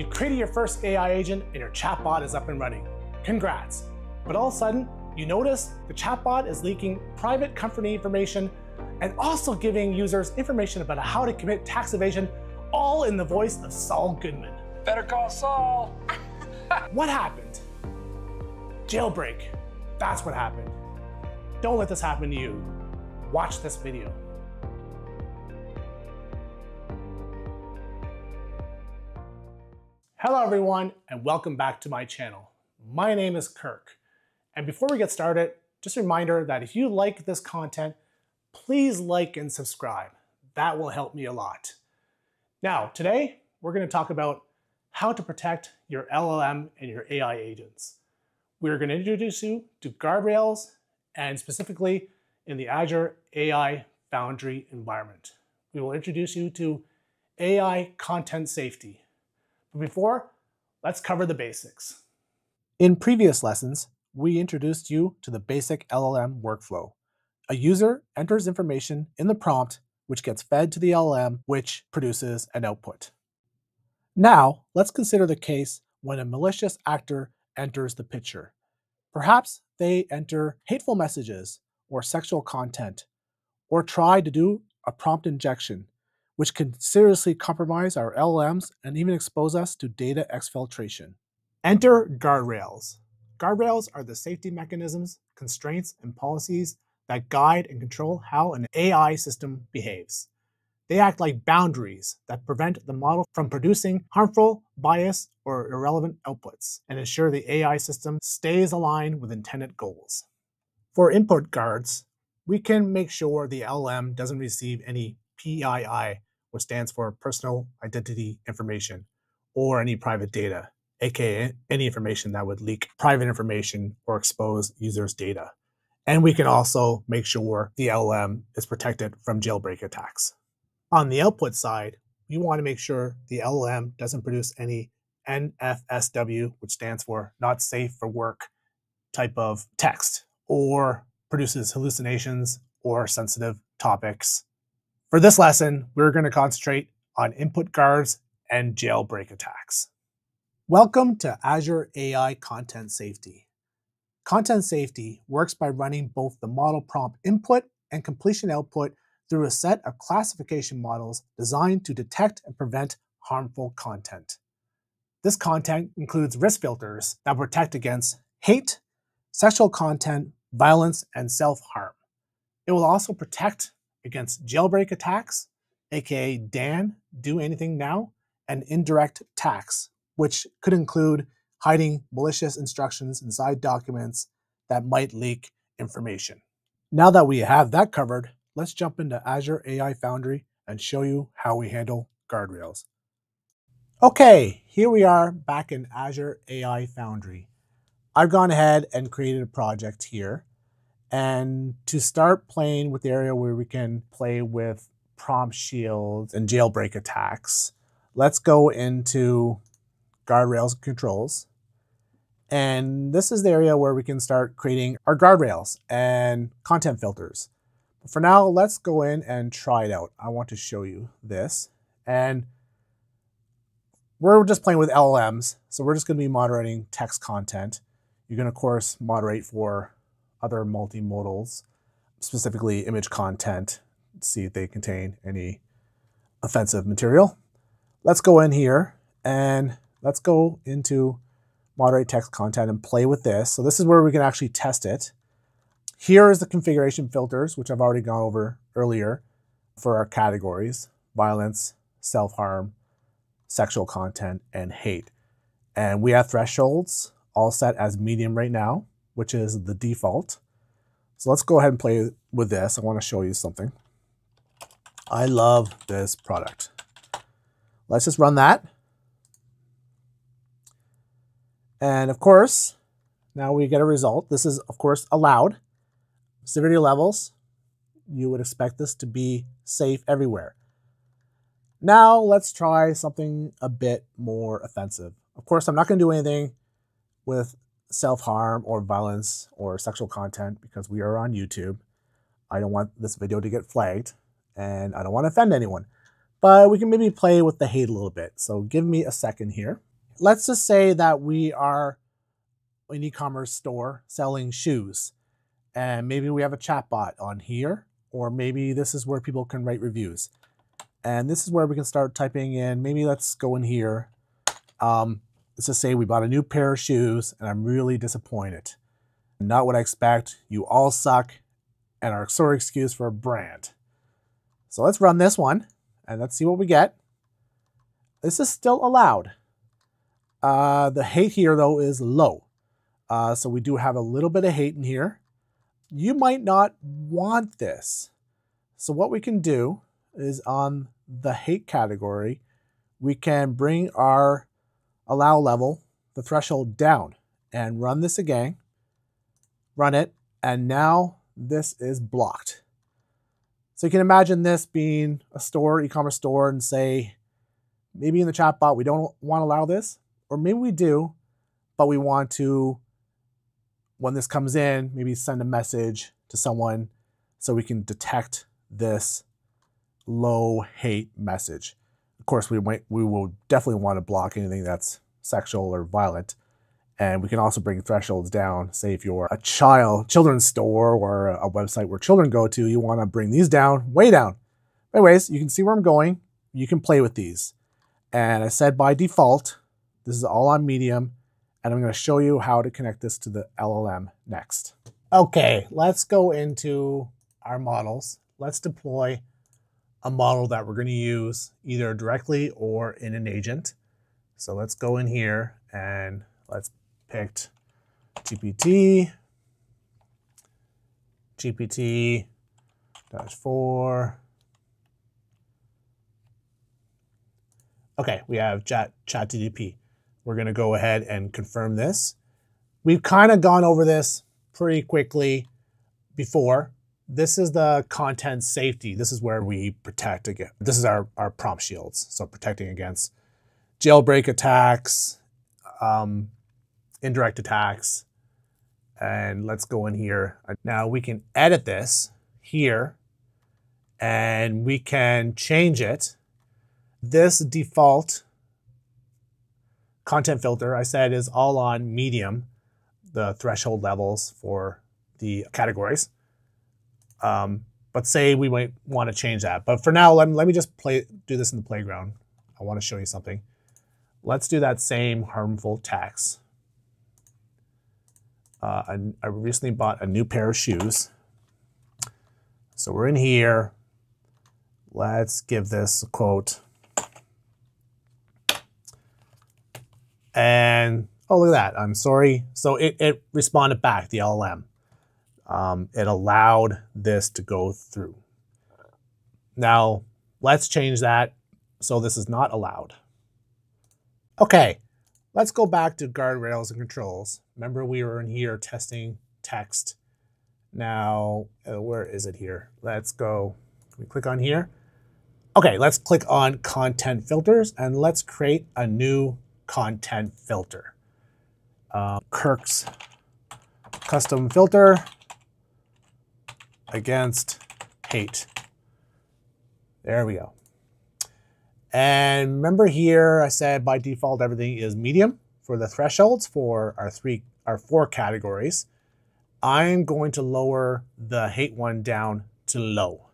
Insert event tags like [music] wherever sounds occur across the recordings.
You created your first AI agent and your chatbot is up and running. Congrats. But all of a sudden, you notice the chatbot is leaking private company information and also giving users information about how to commit tax evasion, all in the voice of Saul Goodman. Better call Saul. [laughs] what happened? Jailbreak. That's what happened. Don't let this happen to you. Watch this video. Hello everyone and welcome back to my channel. My name is Kirk. And before we get started, just a reminder that if you like this content, please like and subscribe. That will help me a lot. Now, today we're going to talk about how to protect your LLM and your AI agents. We're going to introduce you to guardrails and specifically in the Azure AI Foundry environment. We will introduce you to AI content safety. But before, let's cover the basics. In previous lessons, we introduced you to the basic LLM workflow. A user enters information in the prompt, which gets fed to the LLM, which produces an output. Now, let's consider the case when a malicious actor enters the picture. Perhaps they enter hateful messages or sexual content, or try to do a prompt injection, which can seriously compromise our LLMs and even expose us to data exfiltration. Enter guardrails. Guardrails are the safety mechanisms, constraints, and policies that guide and control how an AI system behaves. They act like boundaries that prevent the model from producing harmful, biased, or irrelevant outputs and ensure the AI system stays aligned with intended goals. For input guards, we can make sure the LM doesn't receive any PII, which stands for Personal Identity Information, or any private data aka any information that would leak private information or expose users' data. And we can also make sure the LLM is protected from jailbreak attacks. On the output side, we want to make sure the LLM doesn't produce any NFSW, which stands for not safe for work type of text, or produces hallucinations or sensitive topics. For this lesson, we're going to concentrate on input guards and jailbreak attacks. Welcome to Azure AI Content Safety. Content Safety works by running both the model prompt input and completion output through a set of classification models designed to detect and prevent harmful content. This content includes risk filters that protect against hate, sexual content, violence, and self-harm. It will also protect against jailbreak attacks, aka DAN, do anything now, and indirect attacks, which could include hiding malicious instructions inside documents that might leak information. Now that we have that covered, let's jump into Azure AI Foundry and show you how we handle guardrails. Okay, here we are back in Azure AI Foundry. I've gone ahead and created a project here. And to start playing with the area where we can play with prompt shields and jailbreak attacks, let's go into guardrails controls. And this is the area where we can start creating our guardrails and content filters. But for now, let's go in and try it out. I want to show you this. And we're just playing with LLMs, so we're just going to be moderating text content. You can, of course, moderate for other multimodals, specifically image content, see if they contain any offensive material. Let's go in here and let's go into moderate text content and play with this. So this is where we can actually test it. Here is the configuration filters, which I've already gone over earlier for our categories, violence, self-harm, sexual content, and hate. And we have thresholds all set as medium right now, which is the default. So let's go ahead and play with this. I want to show you something. I love this product. Let's just run that. And of course, now we get a result. This is, of course, allowed. Severity levels, you would expect this to be safe everywhere. Now let's try something a bit more offensive. Of course, I'm not going to do anything with self-harm or violence or sexual content because we are on YouTube. I don't want this video to get flagged and I don't want to offend anyone. But we can maybe play with the hate a little bit. So give me a second here. let's just say that we are an e-commerce store selling shoes and maybe we have a chatbot on here or maybe this is where people can write reviews and this is where we can start typing in maybe let's go in here um, let's just say we bought a new pair of shoes and i'm really disappointed. Not what i expect. You all suck and sort of excuse for a brand. So let's run this one and let's see what we get. This is still allowed. Uh, the hate here though is low. Uh, so we do have a little bit of hate in here. You might not want this. So what we can do is on the hate category, we can bring our allow level, the threshold down and run this again, run it, and now this is blocked. So you can imagine this being a store, e-commerce store, and say, maybe in the chatbot, we don't want to allow this, or maybe we do, but we want to when this comes in, maybe send a message to someone so we can detect this low hate message. Of course, we might we will definitely want to block anything that's sexual or violent. And we can also bring thresholds down. Say if you're a child children's store or a website where children go to, you want to bring these down, way down. Anyways, you can see where I'm going. You can play with these. And I said by default, this is all on medium and I'm going to show you how to connect this to the LLM next. Okay, let's go into our models. Let's deploy a model that we're going to use either directly or in an agent. So let's go in here and let's pick GPT, GPT dash four. Okay, we have chat, ChatGPT we're going to go ahead and confirm this. We've kind of gone over this pretty quickly before. This is the content safety. This is where we protect against, this is our, our prompt shields. So protecting against jailbreak attacks, um, indirect attacks. And let's go in here. Now we can edit this here and we can change it. This default content filter I said is all on medium, the threshold levels for the categories. Um, but say we might want to change that. But for now, let, let me just play do this in the playground. I want to show you something. Let's do that same harmful tax. Uh, I, I recently bought a new pair of shoes. So we're in here. Let's give this a quote. And oh, look at that. I'm sorry. So it, it responded back, the LLM. Um, it allowed this to go through. Now, let's change that so this is not allowed. Okay, let's go back to guardrails and controls. Remember we were in here testing text. Now, uh, where is it here? Let's go, we click on here? Okay, let's click on content filters and let's create a new content filter. Uh, Kirk's custom filter against hate. There we go. And remember here, I said by default, everything is medium for the thresholds for our three, our four categories. I'm going to lower the hate one down to low.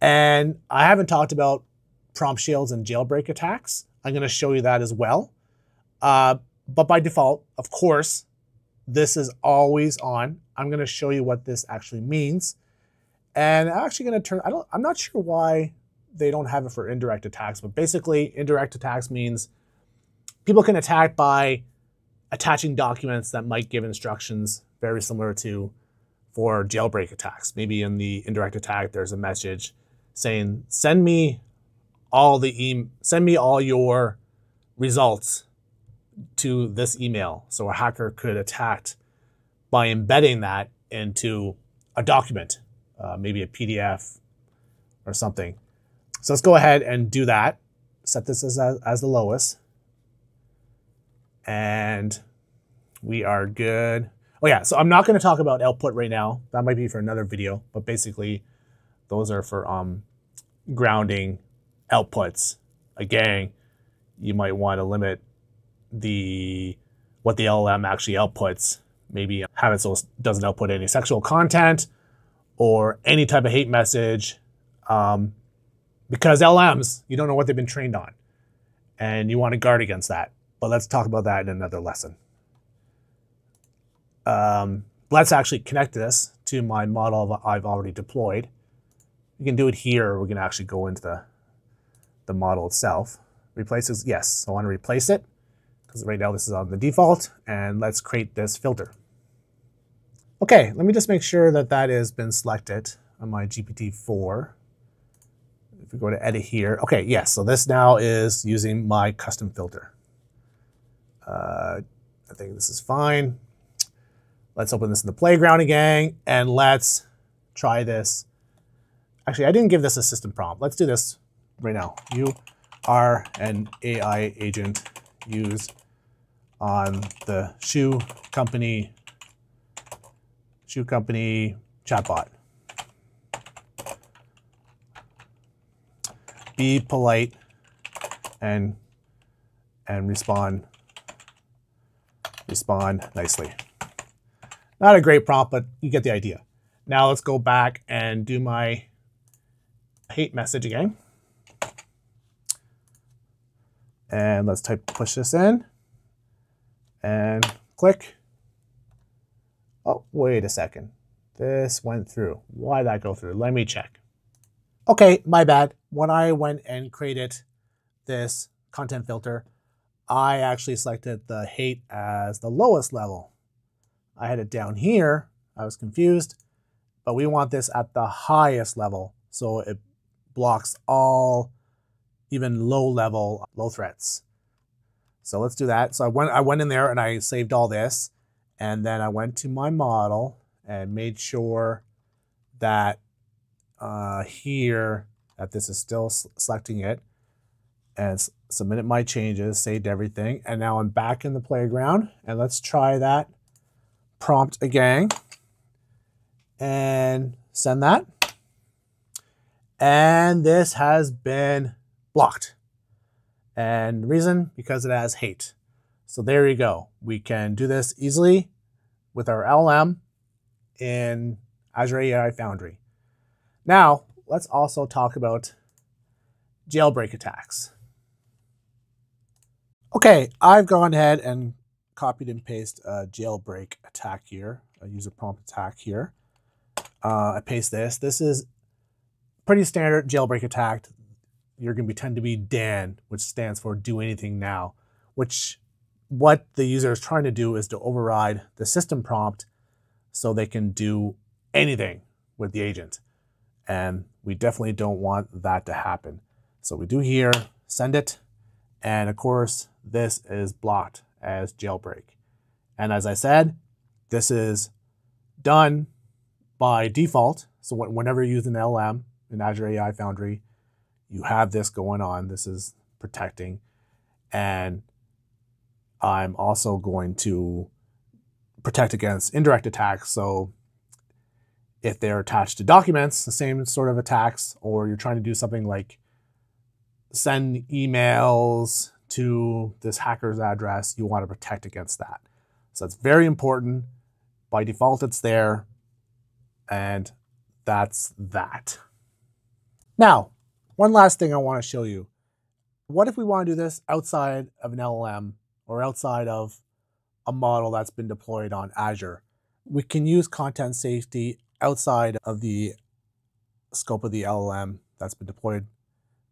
And I haven't talked about prompt shields and jailbreak attacks. I'm going to show you that as well. Uh, but by default, of course, this is always on. I'm going to show you what this actually means. And I'm actually going to turn, I don't, I'm not sure why they don't have it for indirect attacks, but basically indirect attacks means people can attack by attaching documents that might give instructions very similar to for jailbreak attacks. Maybe in the indirect attack, there's a message saying, send me all the e send me all your results to this email. So a hacker could attack by embedding that into a document, uh, maybe a PDF or something. So let's go ahead and do that. Set this as, as the lowest. And we are good. Oh yeah, so I'm not going to talk about output right now. That might be for another video, but basically those are for um, grounding outputs. Again, you might want to limit the what the LLM actually outputs. Maybe have it so doesn't output any sexual content or any type of hate message. Um, because LMs, you don't know what they've been trained on. And you want to guard against that. But let's talk about that in another lesson. Um, let's actually connect this to my model that I've already deployed. We can do it here. We can actually go into the, the model itself. Replaces, yes, I want to replace it because right now this is on the default and let's create this filter. Okay, let me just make sure that that has been selected on my GPT-4. If we go to edit here, okay, yes, so this now is using my custom filter. Uh, I think this is fine. Let's open this in the playground again and let's try this. Actually, I didn't give this a system prompt. Let's do this right now. You are an AI agent used on the shoe company shoe company chatbot. Be polite and and respond respond nicely. Not a great prompt, but you get the idea. Now let's go back and do my hate message again. And let's type push this in and click. Oh, wait a second. This went through. Why did that go through? Let me check. Okay, my bad. When I went and created this content filter, I actually selected the hate as the lowest level. I had it down here. I was confused, but we want this at the highest level. So it blocks all even low level, low threats. So let's do that. So I went, I went in there and I saved all this. And then I went to my model and made sure that uh, here that this is still selecting it and submitted my changes, saved everything. And now I'm back in the playground and let's try that prompt again and send that. And this has been blocked. And reason, because it has hate. So there you go. We can do this easily with our LM in Azure AI Foundry. Now, let's also talk about jailbreak attacks. Okay, I've gone ahead and copied and pasted a jailbreak attack here, a user prompt attack here. Uh, I paste this. This is pretty standard jailbreak attack you're going to pretend to be Dan, which stands for do anything now, which what the user is trying to do is to override the system prompt so they can do anything with the agent. And we definitely don't want that to happen. So we do here, send it. And of course, this is blocked as jailbreak. And as I said, this is done by default. So whenever you use an LM in Azure AI Foundry, you have this going on. This is protecting. And I'm also going to protect against indirect attacks. So if they're attached to documents, the same sort of attacks, or you're trying to do something like send emails to this hacker's address, you want to protect against that. So it's very important. By default, it's there. And that's that. Now, one last thing I want to show you. What if we want to do this outside of an LLM or outside of a model that's been deployed on Azure? We can use content safety outside of the scope of the LLM that's been deployed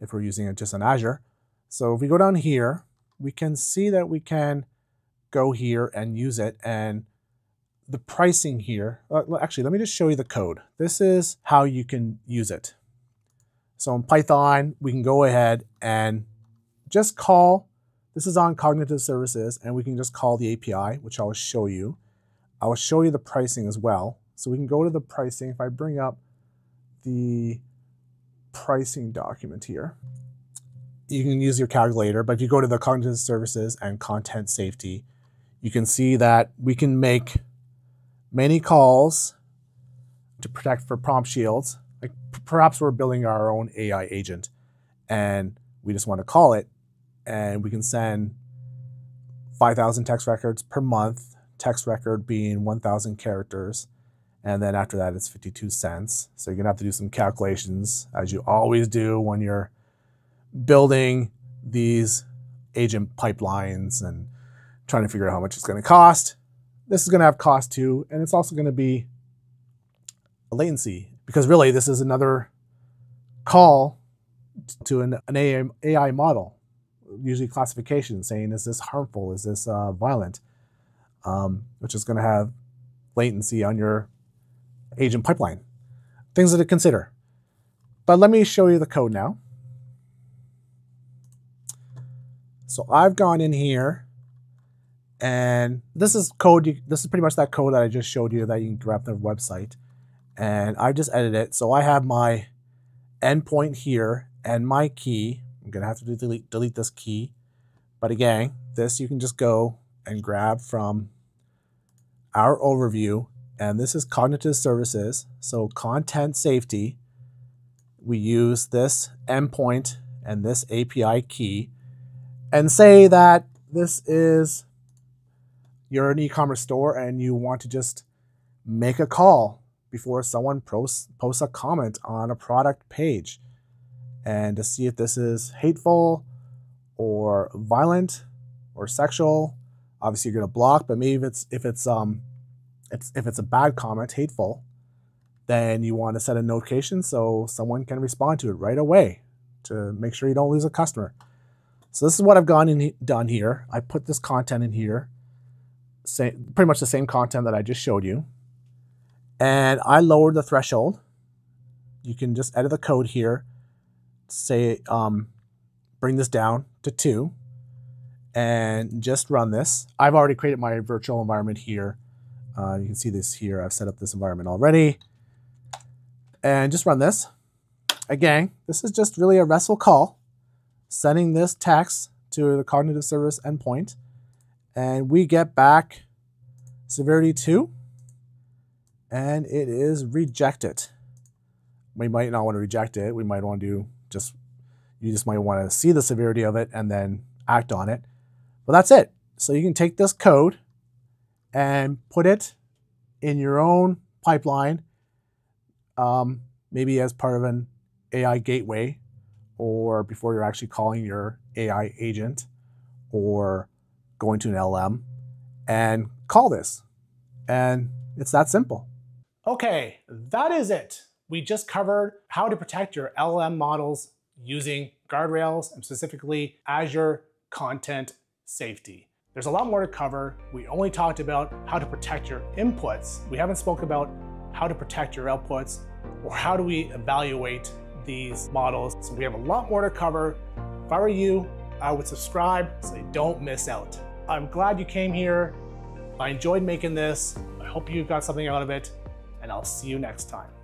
if we're using it just on Azure. So if we go down here, we can see that we can go here and use it and the pricing here, uh, actually, let me just show you the code. This is how you can use it. So in Python, we can go ahead and just call, this is on cognitive services, and we can just call the API, which I'll show you. I will show you the pricing as well. So we can go to the pricing. If I bring up the pricing document here, you can use your calculator, but if you go to the cognitive services and content safety, you can see that we can make many calls to protect for prompt shields Like perhaps we're building our own AI agent and we just want to call it and we can send 5,000 text records per month, text record being 1,000 characters. And then after that, it's 52 cents. So you're gonna have to do some calculations as you always do when you're building these agent pipelines and trying to figure out how much it's gonna cost. This is gonna have cost too, and it's also gonna be a latency because really this is another call to an, an AI, AI model, usually classification saying, is this harmful? Is this uh, violent? Um, which is gonna have latency on your agent pipeline. Things to consider. But let me show you the code now. So I've gone in here and this is code, you, this is pretty much that code that I just showed you that you can grab from the website. And I just edited it. So I have my endpoint here and my key. I'm gonna have to delete, delete this key. But again, this you can just go and grab from our overview and this is cognitive services. So content safety, we use this endpoint and this API key and say that this is you're an e-commerce store and you want to just make a call before someone posts, posts a comment on a product page and to see if this is hateful or violent or sexual. Obviously, you're to block, but maybe if it's if it's um it's, if it's a bad comment, hateful, then you want to set a notification so someone can respond to it right away to make sure you don't lose a customer. So this is what I've gone and done here. I put this content in here, say, pretty much the same content that I just showed you. And I lowered the threshold. You can just edit the code here, say, um, bring this down to two and just run this. I've already created my virtual environment here uh, you can see this here. I've set up this environment already. And just run this. Again, this is just really a RESTful call, sending this text to the cognitive service endpoint. And we get back severity 2, and it is rejected. We might not want to reject it. We might want to just, you just might want to see the severity of it and then act on it. But that's it. So you can take this code and put it in your own pipeline, um, maybe as part of an AI gateway or before you're actually calling your AI agent or going to an LM and call this. And it's that simple. Okay, that is it. We just covered how to protect your LLM models using guardrails and specifically Azure Content Safety. There's a lot more to cover. We only talked about how to protect your inputs. We haven't spoke about how to protect your outputs or how do we evaluate these models. So we have a lot more to cover. If I were you, I would subscribe so you don't miss out. I'm glad you came here. I enjoyed making this. I hope you got something out of it and I'll see you next time.